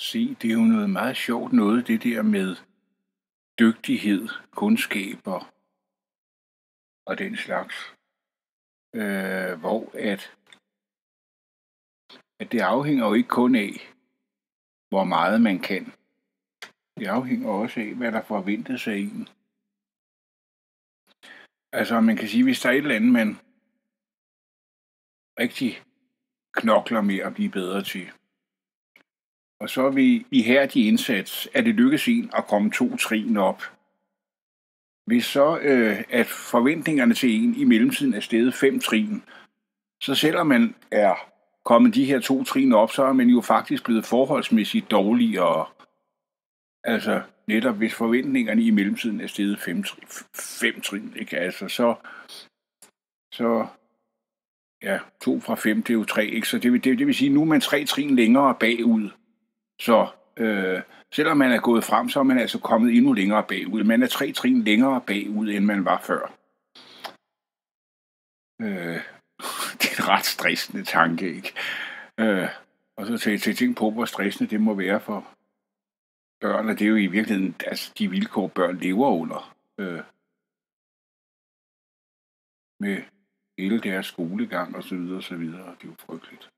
Se, det er jo noget meget sjovt noget, det der med dygtighed, kundskaber og den slags. Øh, hvor at, at det afhænger jo ikke kun af, hvor meget man kan. Det afhænger også af, hvad der forventes af en. Altså, man kan sige, hvis der er et eller andet, man rigtig knokler med at blive bedre til, og så vi ihærdig indsats, at det lykkes en at komme to trin op. Hvis så, øh, at forventningerne til en i mellemtiden er steget fem trin, så selvom man er kommet de her to trin op, så er man jo faktisk blevet forholdsmæssigt dårligere. Altså netop hvis forventningerne i mellemtiden er steget fem, fem trin, ikke? Altså så, så ja, to fra fem, det er jo tre, ikke? Så det, det, det vil sige, nu er man tre trin længere bagud. Så øh, selvom man er gået frem, så er man altså kommet endnu længere bagud. Man er tre trin længere bagud, end man var før. Øh, det er en ret stressende tanke, ikke? Øh, og så til, til ting på, hvor stressende det må være for børn, og det er jo i virkeligheden altså, de vilkår, børn lever under. Øh, med hele deres skolegang og så videre og så videre. Det er jo frygteligt.